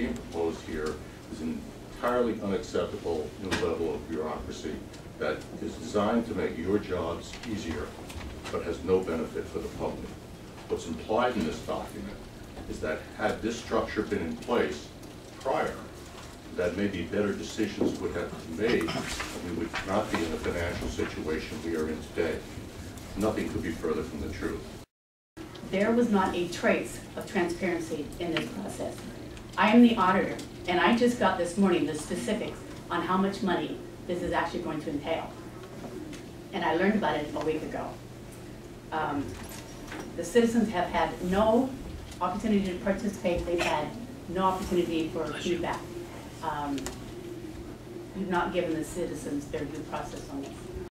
being proposed here is an entirely unacceptable new level of bureaucracy that is designed to make your jobs easier, but has no benefit for the public. What's implied in this document is that had this structure been in place prior, that maybe better decisions would have been made, and we would not be in the financial situation we are in today. Nothing could be further from the truth. There was not a trace of transparency in this process. I am the auditor, and I just got this morning the specifics on how much money this is actually going to entail. And I learned about it a week ago. Um, The citizens have had no opportunity to participate, they've had no opportunity for feedback. Um, You've not given the citizens their due process on this.